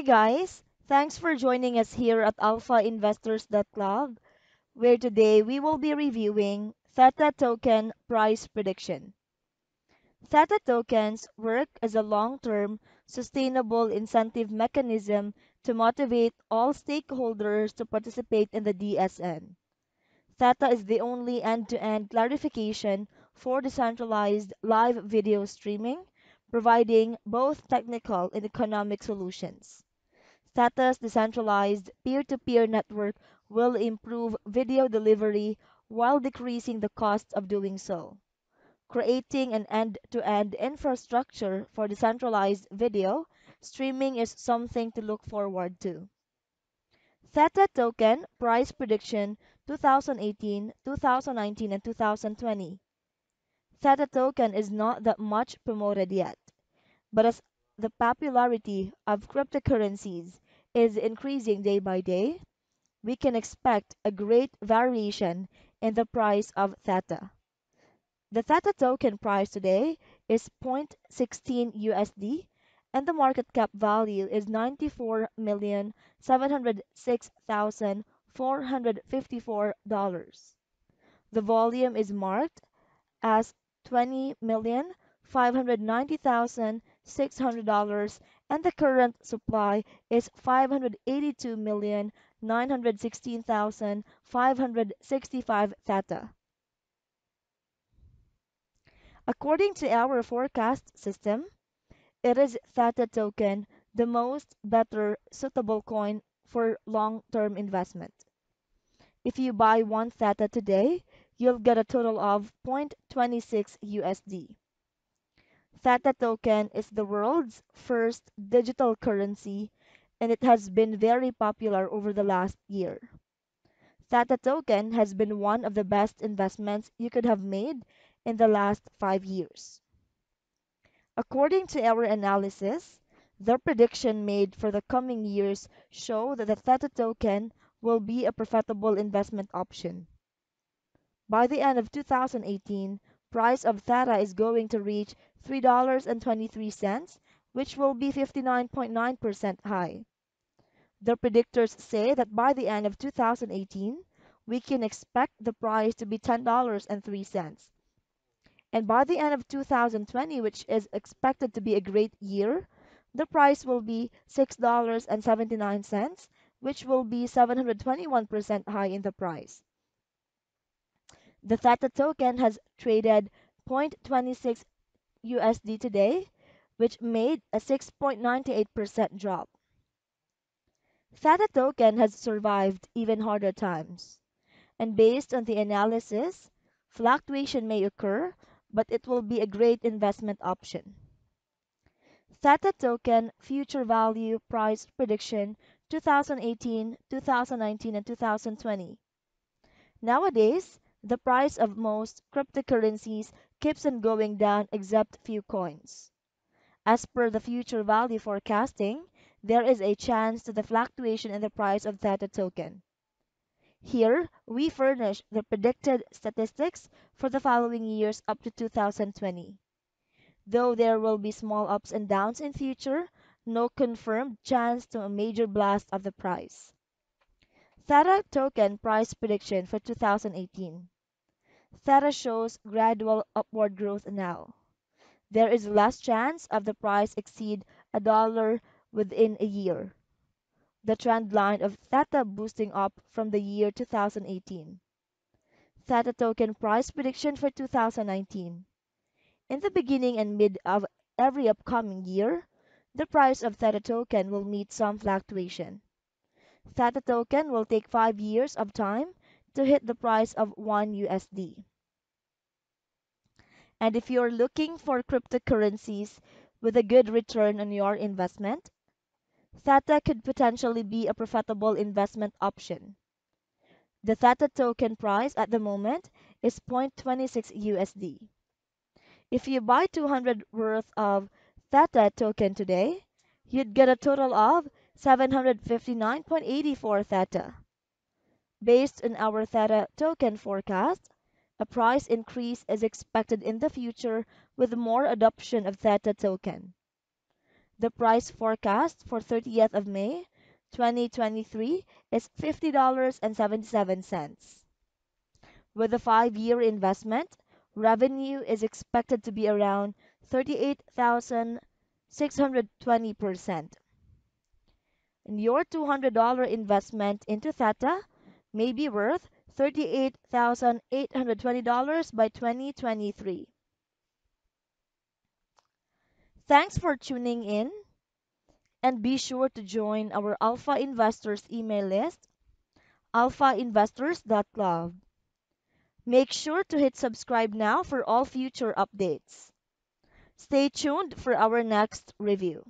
Hey guys, thanks for joining us here at alphainvestors.club, where today we will be reviewing Theta token price prediction. Theta tokens work as a long-term, sustainable incentive mechanism to motivate all stakeholders to participate in the DSN. Theta is the only end-to-end clarification for decentralized live video streaming, providing both technical and economic solutions. Theta's decentralized peer-to-peer network will improve video delivery while decreasing the cost of doing so. Creating an end-to-end infrastructure for decentralized video streaming is something to look forward to. Theta token price prediction 2018, 2019, and 2020. Theta token is not that much promoted yet, but as the popularity of cryptocurrencies is increasing day by day, we can expect a great variation in the price of Theta. The Theta token price today is 0.16 USD and the market cap value is $94,706,454. The volume is marked as $20,590,600 and the current supply is 582,916,565 Theta. According to our forecast system, it is Theta token the most better suitable coin for long-term investment. If you buy one Theta today, you'll get a total of 0.26 USD. Theta token is the world's first digital currency and it has been very popular over the last year. Theta token has been one of the best investments you could have made in the last five years. According to our analysis, the prediction made for the coming years show that the Theta token will be a profitable investment option. By the end of 2018, price of Theta is going to reach $3.23, which will be 59.9% high. The predictors say that by the end of 2018, we can expect the price to be $10.03 and by the end of 2020, which is expected to be a great year, the price will be $6.79, which will be 721% high in the price. The Theta token has traded 0.26 USD today, which made a 6.98% drop. Theta token has survived even harder times. And based on the analysis, fluctuation may occur but it will be a great investment option. Theta token future value price prediction 2018, 2019, and 2020. Nowadays, the price of most cryptocurrencies keeps on going down except few coins. As per the future value forecasting, there is a chance to the fluctuation in the price of Theta token. Here, we furnish the predicted statistics for the following years up to 2020. Though there will be small ups and downs in future, no confirmed chance to a major blast of the price. Theta token price prediction for 2018. Theta shows gradual upward growth now. There is less chance of the price exceed a dollar within a year the trend line of Theta boosting up from the year 2018. Theta token price prediction for 2019. In the beginning and mid of every upcoming year, the price of Theta token will meet some fluctuation. Theta token will take 5 years of time to hit the price of 1 USD. And if you're looking for cryptocurrencies with a good return on your investment, Theta could potentially be a profitable investment option. The Theta token price at the moment is 0.26 USD. If you buy 200 worth of Theta token today, you'd get a total of 759.84 Theta. Based on our Theta token forecast, a price increase is expected in the future with more adoption of Theta token. The price forecast for 30th of May 2023 is $50.77. With a 5-year investment, revenue is expected to be around 38,620%. And your $200 investment into Theta may be worth $38,820 by 2023. Thanks for tuning in and be sure to join our Alpha Investors email list, alphainvestors.club. Make sure to hit subscribe now for all future updates. Stay tuned for our next review.